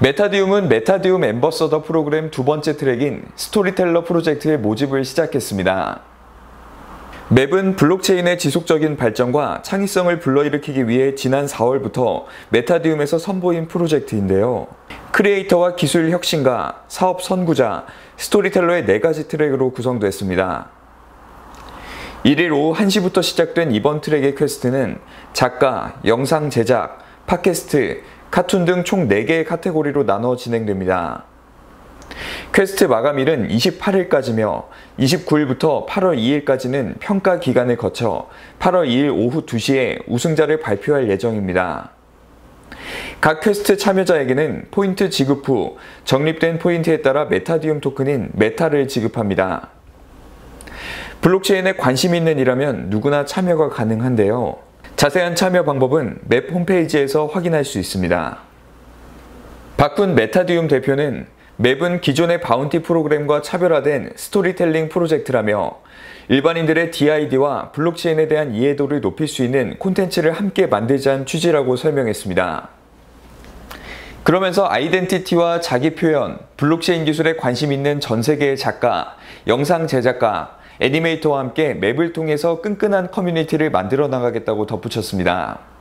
메타디움은 메타디움 ambassador 프로그램 두 번째 트랙인 스토리텔러 프로젝트의 모집을 시작했습니다. MAP은 블록체인의 지속적인 발전과 창의성을 불러일으키기 위해 지난 4월부터 메타디움에서 선보인 프로젝트인데요. creator와 기술 혁신가, 사업 선구자, storyteller의 4가지 트랙으로 구성됐습니다. 1일 오후 1시부터 시작된 이번 트랙의 quest는 작가, 영상 제작, 팟캐스트, 카툰 등 총 4개의 카테고리로 나눠 진행됩니다. 퀘스트 마감일은 28일까지며 29일부터 8월 2일까지는 평가 기간을 거쳐 8월 2일 오후 2시에 우승자를 발표할 예정입니다. 각 퀘스트 참여자에게는 포인트 지급 후 적립된 포인트에 따라 메타디움 토큰인 META를 지급합니다. 블록체인에 관심 있는 이라면 누구나 참여가 가능한데요. 자세한 참여 방법은 MAP 홈페이지에서 확인할 수 있습니다. 박훈 메타디움 대표는 MAP은 기존의 bounty 프로그램과 차별화된 스토리텔링 프로젝트라며 일반인들의 DID와 블록체인에 대한 이해도를 높일 수 있는 콘텐츠를 함께 만들자는 취지라고 설명했습니다. 그러면서 identity와 자기 표현, 블록체인 기술에 관심 있는 전 세계의 작가, 영상 제작가, 애니메이터와 함께 맵을 통해서 끈끈한 커뮤니티를 만들어 나가겠다고 덧붙였습니다.